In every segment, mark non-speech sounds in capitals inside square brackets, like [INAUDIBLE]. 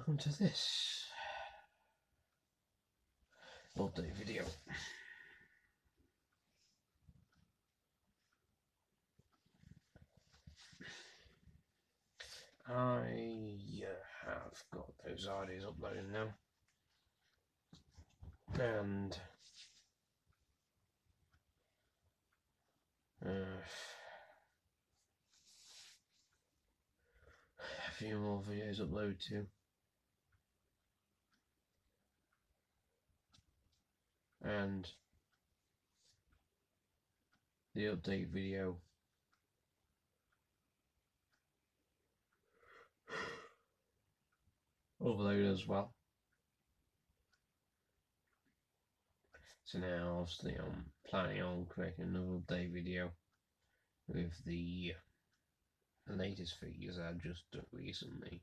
welcome to this update video. I uh, have got those ideas uploaded now, and uh, a few more videos uploaded too. And the update video upload as well. So now obviously I'm planning on creating another update video with the latest figures I've just done recently.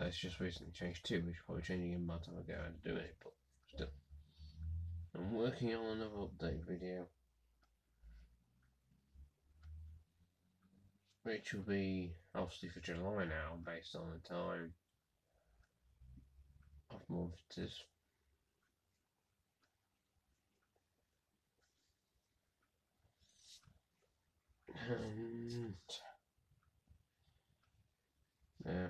That's just recently changed too, which probably changing in my time ago how to do it, but still. I'm working on another update video. Which will be obviously for July now, based on the time of month it is. And yeah.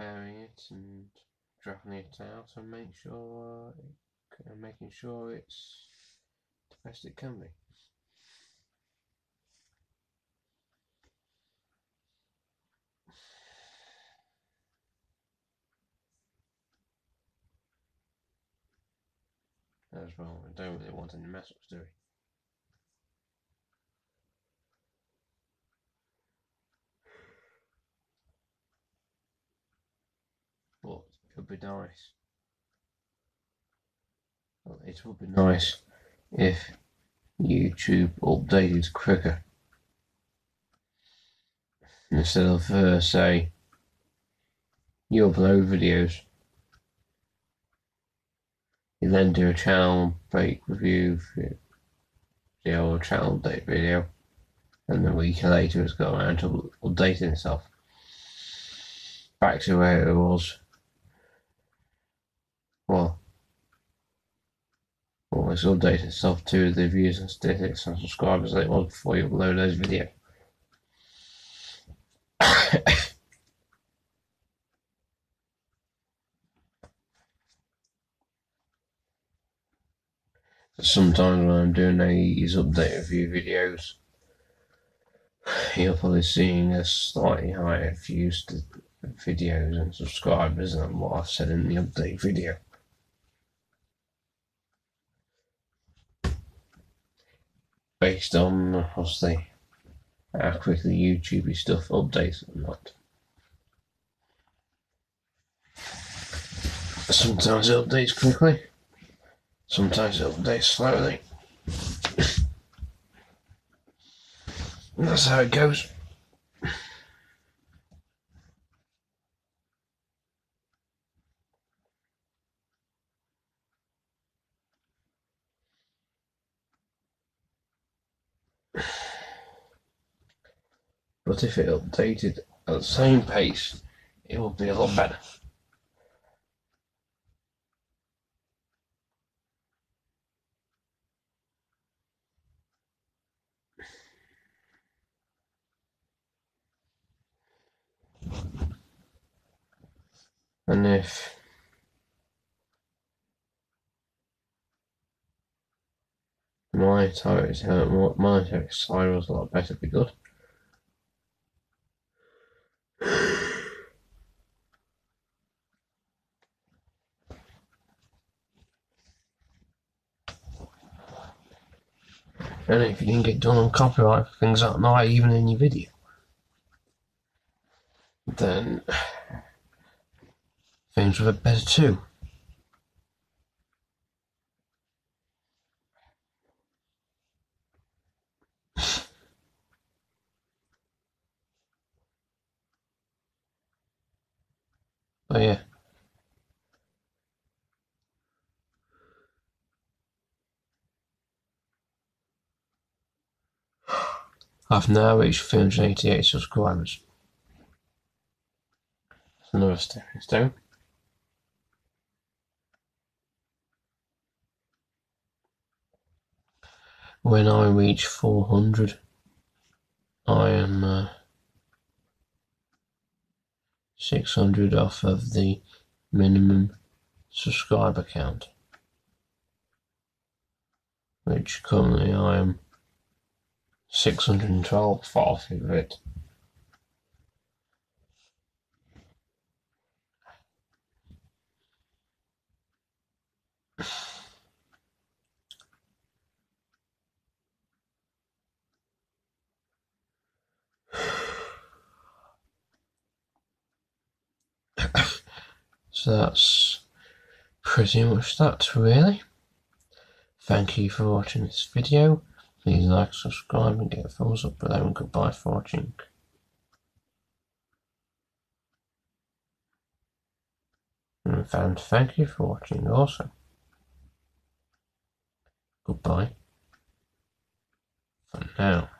Preparing it and drafting it out and make sure making sure it's the best it can be. As well, I don't really want any mess ups, do would be nice. Well, it would be nice if YouTube updated quicker. Instead of, uh, say, you upload videos, you then do a channel break review the old channel update video, and then a week later it's got around to updating itself back to where it was well, always update itself to the views and statistics and subscribers that it was before you upload those videos. [COUGHS] Sometimes when I'm doing these update review videos, you're probably seeing a slightly higher views to videos and subscribers than what I've said in the update video. Based on obviously how quickly YouTube stuff updates or not. Sometimes it updates quickly, sometimes it updates slowly. [LAUGHS] that's how it goes. But if it updated at the same pace, it would be a lot better. And if my target, uh, my target side was a lot better, be good. And if you didn't get done on copyright for things that are not even in your video, then things would be better too. [LAUGHS] Oh yeah. I've now reached 388 subscribers. That's another stepping stone. When I reach 400, I am uh, 600 off of the minimum subscriber count, which currently I am 612 off of it. so that's pretty much that really. Thank you for watching this video. Please like, subscribe and get a thumbs up below and goodbye for watching. And fans, thank you for watching also. Goodbye for now.